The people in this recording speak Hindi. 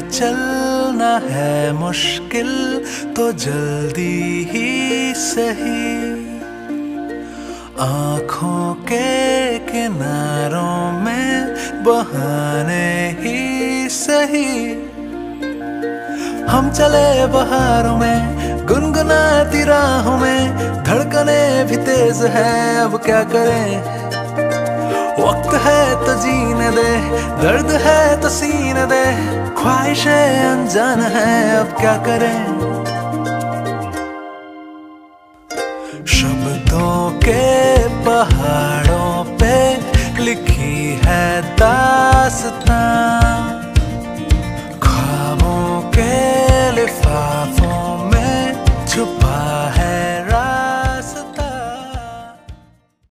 चलना है मुश्किल तो जल्दी ही सही। आँखों के किनारों में बहाने ही सही। हम चले बहारों में, गुनगुनाती राहों में, धड़कने भी तेज है, अब क्या करें? वक्त है तो जीने दे, दर्द है तो सीने दे, ख्वाहिशें अनजान है, अब क्या करें? शब्दों के पहाड़ों पे लिखी है दास्तां ख्वाबों के है